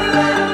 love.